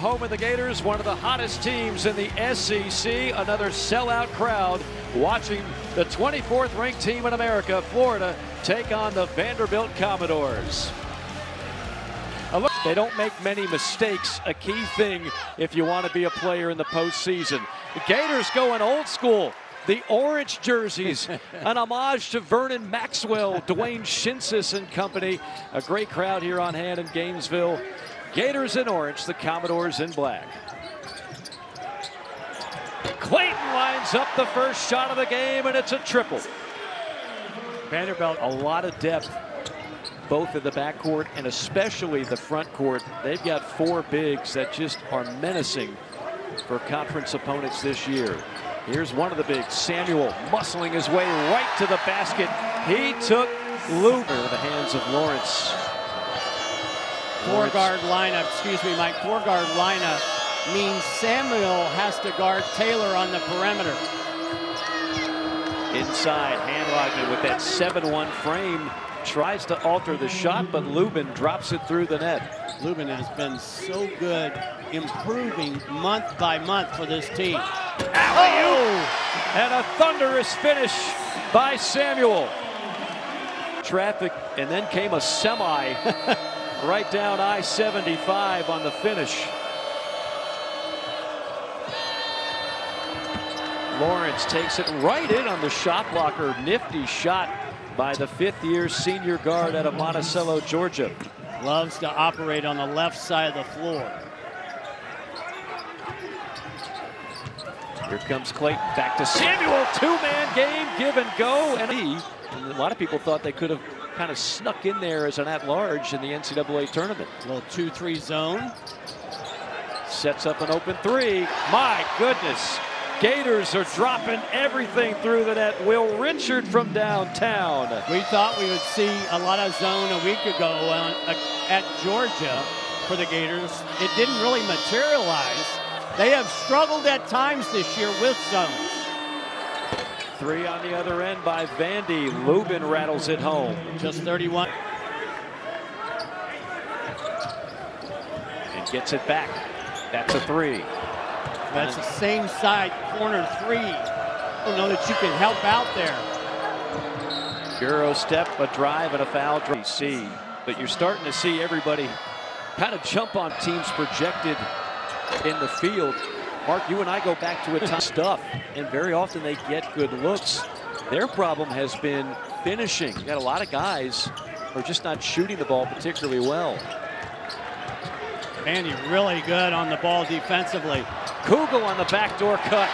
home of the Gators, one of the hottest teams in the SEC. Another sellout crowd watching the 24th ranked team in America, Florida, take on the Vanderbilt Commodores. They don't make many mistakes, a key thing if you want to be a player in the postseason. The Gators going old school. The orange jerseys, an homage to Vernon Maxwell, Dwayne Schintzius and company. A great crowd here on hand in Gainesville. Gators in orange, the Commodores in black. Clayton lines up the first shot of the game, and it's a triple. Vanderbilt, a lot of depth, both in the backcourt and especially the front court. They've got four bigs that just are menacing for conference opponents this year. Here's one of the bigs, Samuel, muscling his way right to the basket. He took Luber to the hands of Lawrence. Four guard lineup, excuse me, Mike, four guard lineup means Samuel has to guard Taylor on the perimeter. Inside, Handlogten with that 7-1 frame. Tries to alter the shot, but Lubin drops it through the net. Lubin has been so good, improving month by month for this team. Oh! And a thunderous finish by Samuel. Traffic, and then came a semi right down I-75 on the finish. Lawrence takes it right in on the shot blocker. Nifty shot by the fifth year senior guard out of Monticello, Georgia. Loves to operate on the left side of the floor. Here comes Clayton back to Samuel. Two-man game, give and go. And he, and a lot of people thought they could have kind of snuck in there as an at-large in the NCAA tournament. A little 2-3 zone. Sets up an open three. My goodness. Gators are dropping everything through the net. Will Richard from downtown. We thought we would see a lot of zone a week ago on, uh, at Georgia for the Gators. It didn't really materialize. They have struggled at times this year with zones. Three on the other end by Vandy. Lubin rattles it home. Just 31. And gets it back. That's a three. That's the same side corner three. I don't know that you can help out there. Euro step, a drive, and a foul. See, but you're starting to see everybody kind of jump on teams projected in the field. Mark, you and I go back to a ton of stuff, and very often they get good looks. Their problem has been finishing. You got a lot of guys who are just not shooting the ball particularly well. Andy really good on the ball defensively. Kugel on the backdoor cut.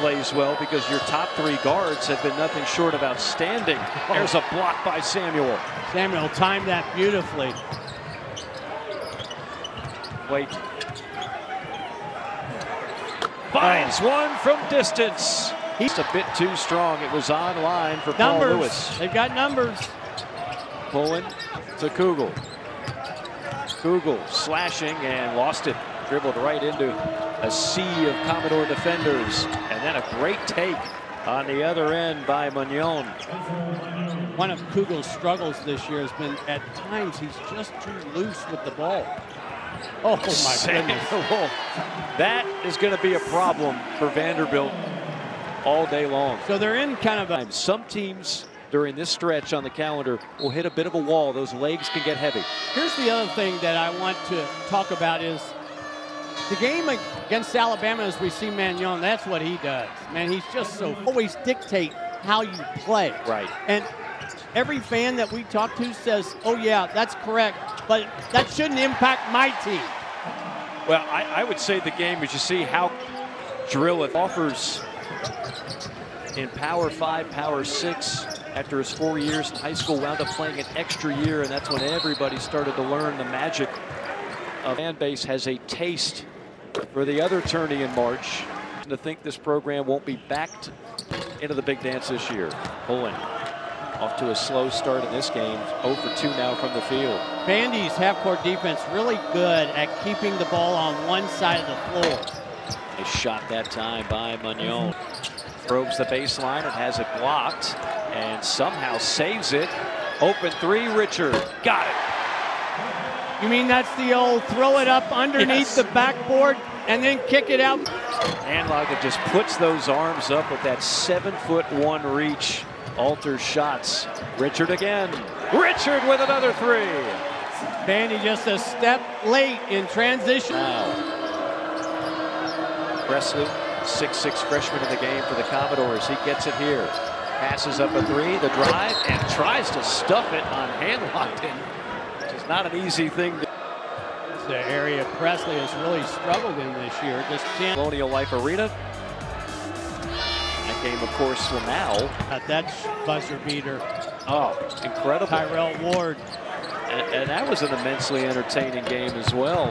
Plays well because your top three guards have been nothing short of outstanding. There's a block by Samuel. Samuel timed that beautifully. Wait. Finds one from distance. He's a bit too strong. It was on line for numbers. Paul Lewis. They've got numbers. Pulling to Kugel. Kugel slashing and lost it. Dribbled right into a sea of Commodore defenders. And then a great take on the other end by Manjon. One of Kugel's struggles this year has been at times he's just too loose with the ball. Oh my goodness. that is going to be a problem for Vanderbilt all day long. So they're in kind of a... Some teams during this stretch on the calendar will hit a bit of a wall. Those legs can get heavy. Here's the other thing that I want to talk about is the game against Alabama as we see Manjon, that's what he does. Man, he's just so always dictate how you play. Right. And every fan that we talk to says, oh yeah, that's correct, but that shouldn't impact my team. Well, I, I would say the game is you see how Drill offers in Power 5, Power 6, after his four years in high school, wound up playing an extra year, and that's when everybody started to learn the magic of fan base has a taste for the other tourney in March. And to think this program won't be backed into the big dance this year. Pulling off to a slow start in this game. 0 for 2 now from the field. Vandy's half-court defense really good at keeping the ball on one side of the floor. A shot that time by Manjon. Probes the baseline and has it blocked and somehow saves it. Open three, Richard. Got it. You mean that's the old throw it up underneath Yes. the backboard and then kick it out? Handlogten just puts those arms up with that seven foot one reach. Alters shots. Richard again. Richard with another three. Vandy just a step late in transition. Now, Presley, 6'6 freshman in the game for the Commodores. He gets it here. Passes up a three, the drive, and tries to stuff it on Handlogten. Which is not an easy thing to the area Presley has really struggled in this year. Just can't. Colonial Life Arena. Game, of course, now. At that buzzer beater, Oh, incredible. Tyrell Ward. And, and that was an immensely entertaining game as well.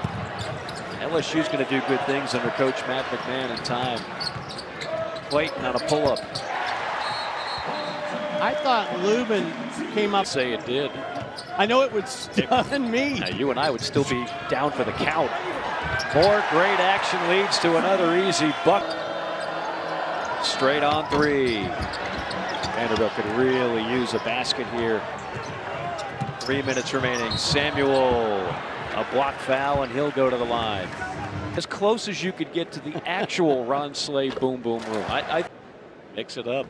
LSU's going to do good things under Coach Matt McMahon in time. Clayton on a pull-up. I thought Lubin came up. Say it did. I know it would stun me. Now, you and I would still be down for the count. More great action leads to another easy buck. Straight on three. Vanderbilt could really use a basket here. Three minutes remaining. Samuel, a block foul, and he'll go to the line. As close as you could get to the actual Ron Slay boom boom room. I, I mix it up.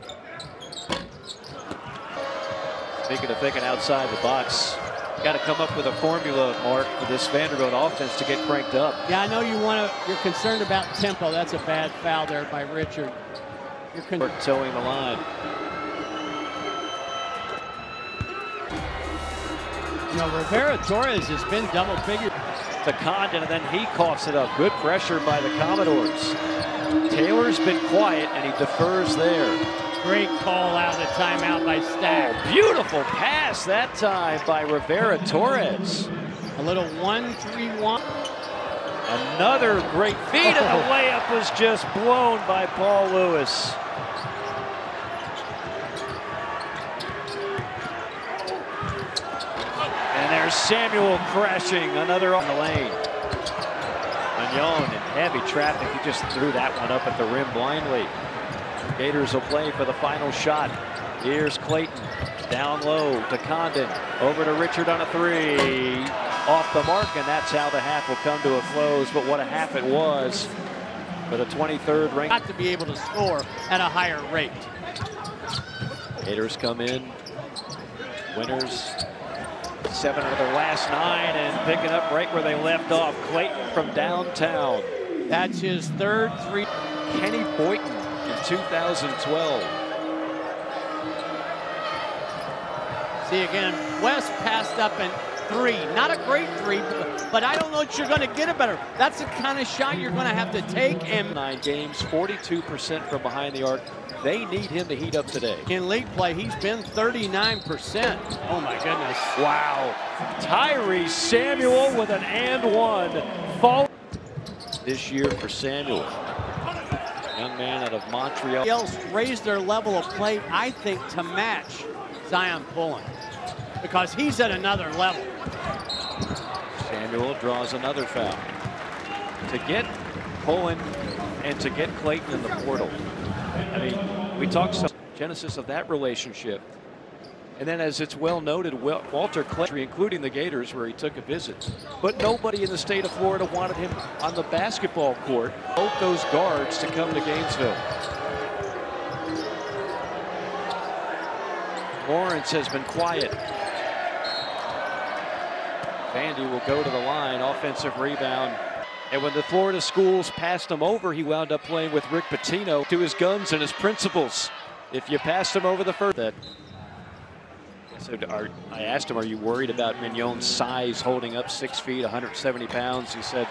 Speaking of thinking outside the box, got to come up with a formula, Mark, for this Vanderbilt offense to get cranked up. Yeah, I know you want to. You're concerned about tempo. That's a bad foul there by Richard. You're towing the line. you know, Rivera Torres has been double figure. to Condon, and then he coughs it up. Good pressure by the Commodores. Taylor's been quiet, and he defers there. Great call out of timeout by Stack. Oh, beautiful pass that time by Rivera Torres. A little one-three-one. Another great feed, and the oh. layup was just blown by Paul Lewis. And there's Samuel crashing, another on the lane. Manjon in heavy traffic, he just threw that one up at the rim blindly. Gators will play for the final shot. Here's Clayton, down low to Condon, over to Richard on a three. Off the mark, and that's how the half will come to a close. But what a half it was for the 23rd ranked. Got to be able to score at a higher rate. Gators come in. Winners seven of their last nine and picking up right where they left off. Clayton from downtown. That's his third three. Kenny Boynton in 2012. See again, West passed up in three. Not a great three, but, but I don't know that you're going to get it better. That's the kind of shot you're going to have to take. And Nine games, 42% from behind the arc. They need him to heat up today. in league play, he's been 39%. Oh my goodness. Wow. Tyrese Samuel with an and one. Fall this year for Samuel. Young man out of Montreal. else raised their level of play, I think, to match Zyon Pullin because he's at another level. Samuel draws another foul. To get Pullin and to get Clayton in the portal. I mean, we talked some genesis of that relationship. And then, as it's well noted, Walter Clayton, including the Gators, where he took a visit. But nobody in the state of Florida wanted him on the basketball court. Both those guards to come to Gainesville. Lawrence has been quiet. Vandy will go to the line, offensive rebound. And when the Florida schools passed him over, he wound up playing with Rick Pitino to his guns and his principles. If you passed him over the first, that. So are, I asked him, "Are you worried about Manjon's size, holding up six feet, 170 pounds?" He said,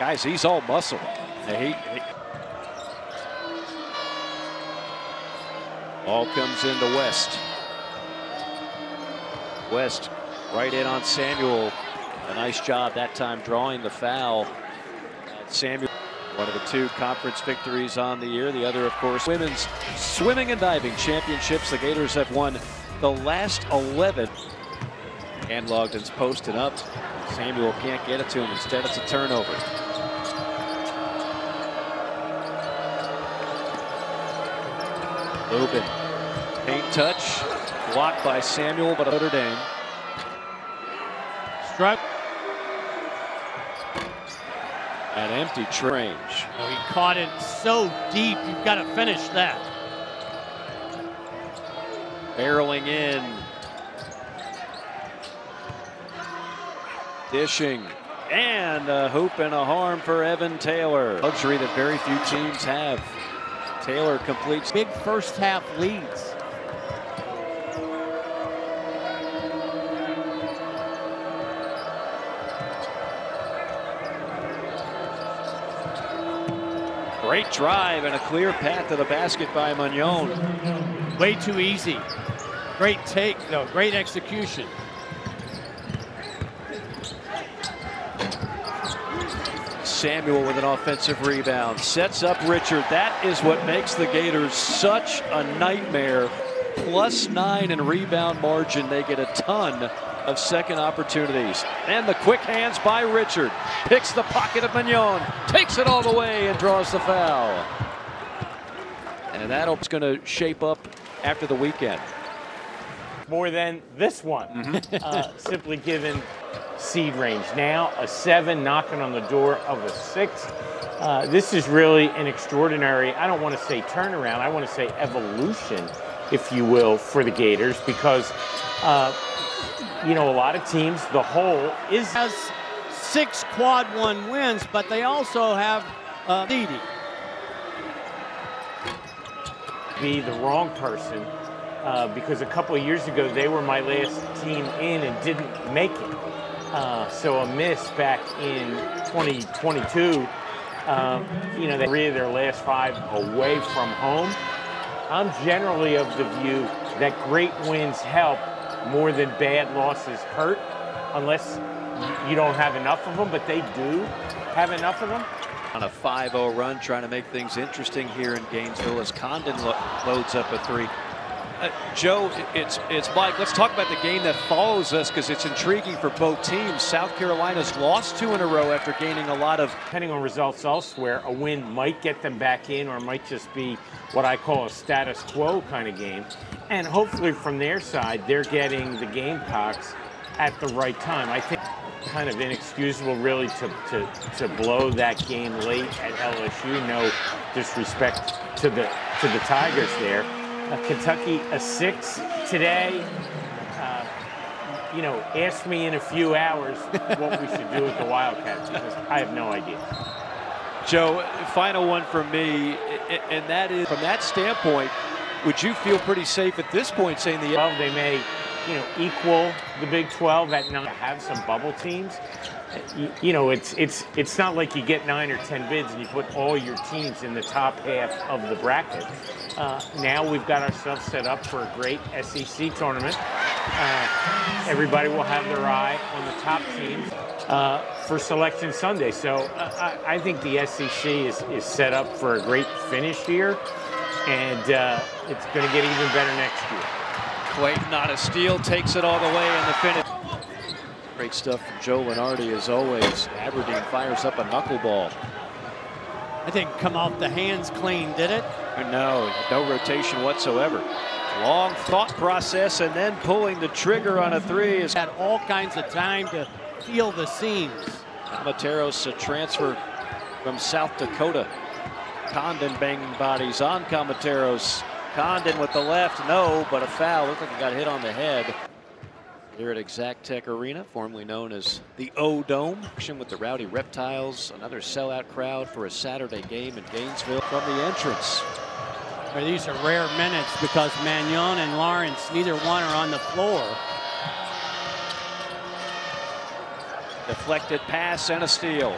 "Guys, he's all muscle. He, he all comes into West. West right in on Samuel. A nice job that time drawing the foul. Samuel, one of the two conference victories on the year. The other, of course, women's swimming and diving championships. The Gators have won the last 11. Handlogten's posted up. Samuel can't get it to him. Instead, it's a turnover. Lubin. Paint touch. Blocked by Samuel, but Notre Dame. Struck. That empty range. Oh, he caught it so deep. You've got to finish that. Barreling in. Dishing. And a hoop and a harm for Evan Taylor. Luxury that very few teams have. Taylor completes. Big first half leads. Great drive and a clear path to the basket by Manjon. Way too easy. Great take, though. Great execution. Samuel with an offensive rebound. Sets up Richard. That is what makes the Gators such a nightmare. Plus nine in rebound margin. They get a ton of second opportunities. And the quick hands by Richard. Picks the pocket of Manjon, Takes it all the way and draws the foul. And that's going to shape up after the weekend. More than this one, mm -hmm. uh, simply given seed range. Now a seven knocking on the door of a six. Uh, this is really an extraordinary, I don't want to say turnaround, I want to say evolution, if you will, for the Gators because uh, you know, a lot of teams, the whole is has six quad one wins, but they also have uh, Didi. Be the wrong person uh, because a couple of years ago they were my last team in and didn't make it. Uh, so a miss back in 2022. Um, you know, they three of their last five away from home. I'm generally of the view that great wins help more than bad losses hurt unless you don't have enough of them, but they do have enough of them. On a 5-0 run, trying to make things interesting here in Gainesville as Condon lo loads up a three. Uh, Joe, it's it's Mike. Let's talk about the game that follows us because it's intriguing for both teams. South Carolina's lost two in a row after gaining a lot of. Depending on results elsewhere, a win might get them back in, or might just be what I call a status quo kind of game. And hopefully, from their side, they're getting the Gamecocks at the right time. I think kind of inexcusable, really, to to to blow that game late at LSU. No disrespect to the to the Tigers there. Uh, Kentucky a six today. Uh, you know, ask me in a few hours what we should do with the Wildcats because I have no idea. Joe, final one for me, and that is from that standpoint, would you feel pretty safe at this point saying the well, they may, you know, equal the Big 12 at nine, have some bubble teams you, you, know, it's it's it's not like you get nine or ten bids and you put all your teams in the top half of the bracket. Uh, now we've got ourselves set up for a great SEC tournament. Uh, everybody will have their eye on the top teams uh, for Selection Sunday. So uh, I, I, think the SEC is, is set up for a great finish here, and uh, it's going to get even better next year. Clayton on a steal, takes it all the way in the finish. Great stuff from Joe Lunardi as always. Aberdeen fires up a knuckleball. I think come off the hands clean, did it? No, no rotation whatsoever. Long thought process and then pulling the trigger on a three. Is had all kinds of time to feel the seams. Kamateros a transfer from South Dakota. Condon banging bodies on Kamateros. Condon with the left, no, but a foul. Looked like he got hit on the head here at Exactech Arena, formerly known as the O-Dome. Action with the Rowdy Reptiles, another sellout crowd for a Saturday game in Gainesville from the entrance. Well, these are rare minutes because Manjon and Lawrence, neither one are on the floor. Deflected pass and a steal.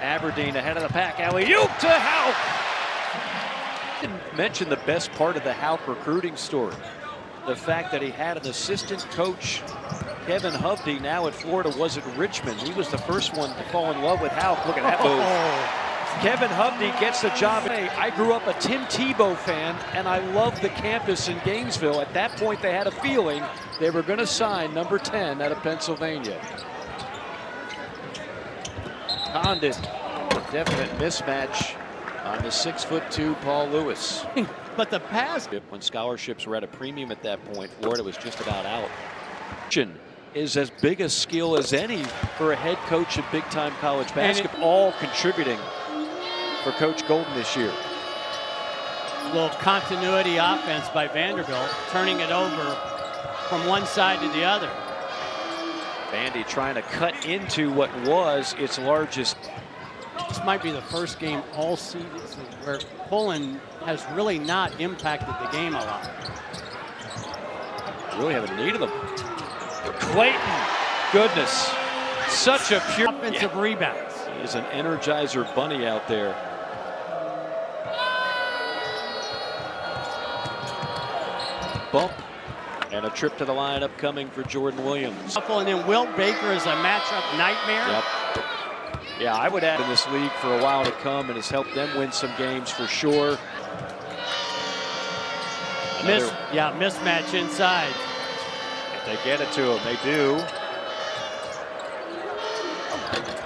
Aberdeen ahead of the pack. Alley-oop to Haugh. Didn't mention the best part of the Haugh recruiting story the fact that he had an assistant coach, Kevin Hovde, now at Florida, was at Richmond. He was the first one to fall in love with Haugh. Look at that move. Oh. Kevin Hovde gets the job. I grew up a Tim Tebow fan, and I loved the campus in Gainesville. At that point, they had a feeling they were going to sign number 10 out of Pennsylvania. Condon, a definite mismatch on the six foot two Paul Lewis. but the pass. When scholarships were at a premium at that point, Florida was just about out. is as big a skill as any for a head coach in big time college basketball, all contributing for Coach Golden this year. A little continuity offense by Vanderbilt, turning it over from one side to the other. Vandy trying to cut into what was its largest. This might be the first game all season where Pullin has really not impacted the game a lot. Really haven't needed them. Clayton, goodness, such a pure offensive yeah. rebounds. He is an energizer bunny out there. Bump and a trip to the line upcoming for Jordan Williams. And then Wilt Baker is a matchup nightmare. Yep. Yeah, I would add in this league for a while to come and has helped them win some games for sure. Miss, yeah, mismatch inside. If they get it to him, they do.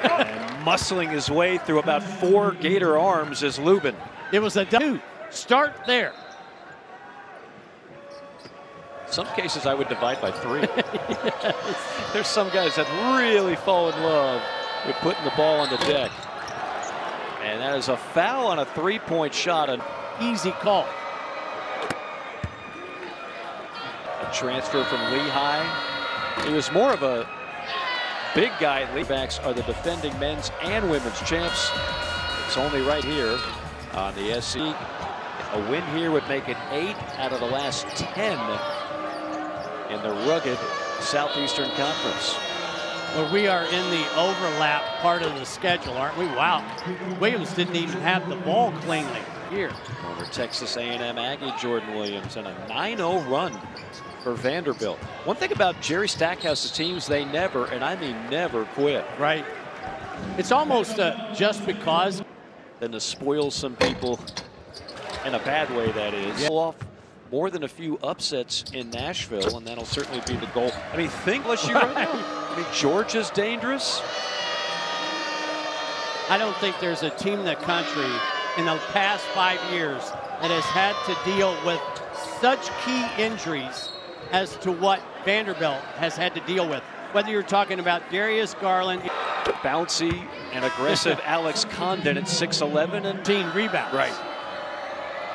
and muscling his way through about four Gator arms is Lubin. It was a two. Start there. Some cases I would divide by three. yes. There's some guys that really fall in love with putting the ball on the deck. And that is a foul on a three-point shot. An easy call. A transfer from Lehigh. He was more of a big guy. Backs are the defending men's and women's champs. It's only right here on the SC. A win here would make it eight out of the last 10 in the rugged Southeastern Conference. Well, we are in the overlap part of the schedule, aren't we? Wow. Williams didn't even have the ball cleanly here. Over Texas A&M Aggie Jordan Williams and a 9-0 run for Vanderbilt. One thing about Jerry Stackhouse's teams, they never, and I mean never quit. Right. It's almost uh, just because. Then to spoil some people in a bad way, that is. Yeah. Off more than a few upsets in Nashville, and that'll certainly be the goal. I mean, think, let's you right now. I mean, Georgia's dangerous. I don't think there's a team in the country in the past five years that has had to deal with such key injuries as to what Vanderbilt has had to deal with. Whether you're talking about Darius Garland. Bouncy and aggressive Alex Condon at 6'11 and 10 rebounds. Right.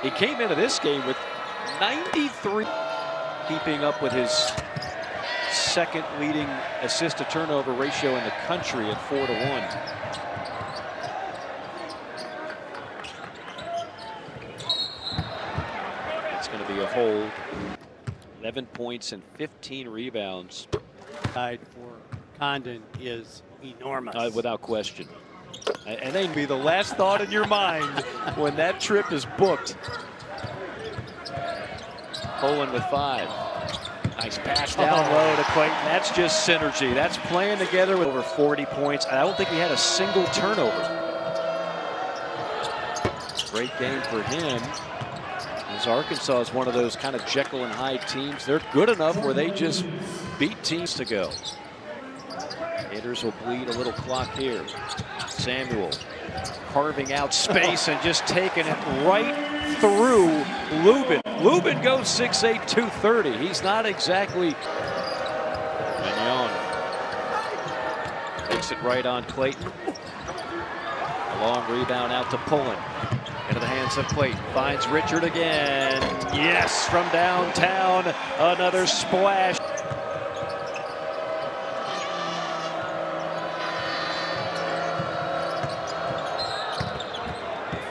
He came into this game with 93, keeping up with his second leading assist to turnover ratio in the country at 4 to 1. It's going to be a hold. 11 points and 15 rebounds. Tied for Condon is enormous. Uh, without question. And they'd be the last thought in your mind when that trip is booked. Pullin with five. Nice pass down oh. low to Clayton. That's just synergy. That's playing together with over 40 points. I don't think he had a single turnover. Great game for him. As Arkansas is one of those kind of Jekyll and Hyde teams. They're good enough where they just beat teams to go. Hitters will bleed a little clock here. Samuel carving out space and just taking it right through Lubin. Lubin goes 6'8", 230. He's not exactly Manjon. Takes it right on Clayton. A long rebound out to Pullin. Into the hands of Clayton. Finds Richard again. Yes, from downtown. Another splash.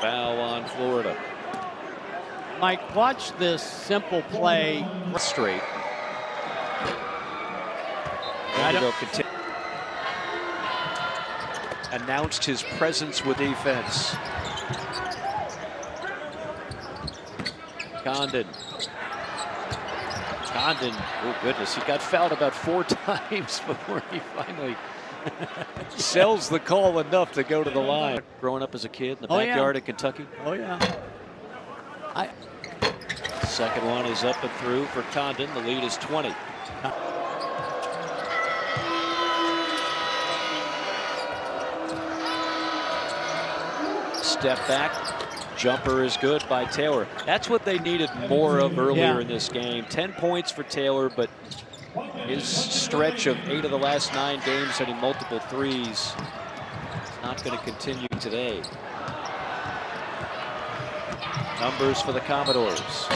Foul on Florida. Mike, watch this simple play. Straight. Announced his presence with defense. Condon. Condon, oh goodness, he got fouled about four times before he finally sells the call enough to go to the line. Growing up as a kid in the oh, backyard yeah. in Kentucky. Oh, yeah. I, Second one is up and through for Condon. The lead is 20. Step back. Jumper is good by Taylor. That's what they needed more of earlier yeah. in this game. 10 points for Taylor, but his stretch of eight of the last nine games hitting multiple threes is not going to continue today. Numbers for the Commodores.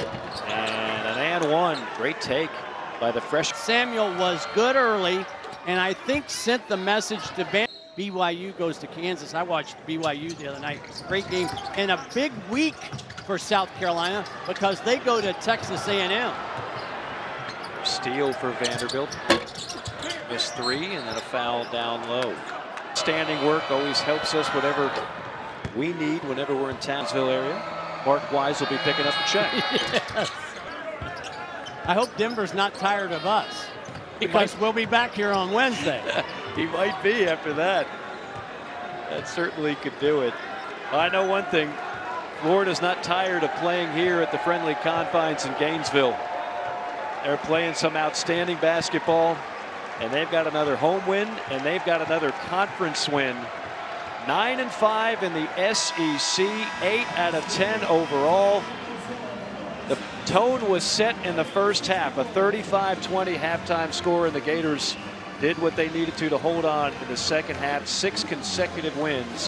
And an and one. Great take by the fresh. Samuel was good early, and I think sent the message to Van. BYU goes to Kansas. I watched BYU the other night. Great game and a big week for South Carolina because they go to Texas A&M. Steal for Vanderbilt. Missed three and then a foul down low. Standing work always helps us whatever we need whenever we're in Townsville area. Mark Wise will be picking up the check. yes. I hope Denver's not tired of us because we'll be back here on Wednesday. he might be after that. That certainly could do it. I know one thing. Florida's not tired of playing here at the friendly confines in Gainesville. They're playing some outstanding basketball, and they've got another home win, and they've got another conference win. Nine and five in the SEC, eight out of 10 overall. The tone was set in the first half, a 35-20 halftime score, and the Gators did what they needed to to hold on in the second half, six consecutive wins.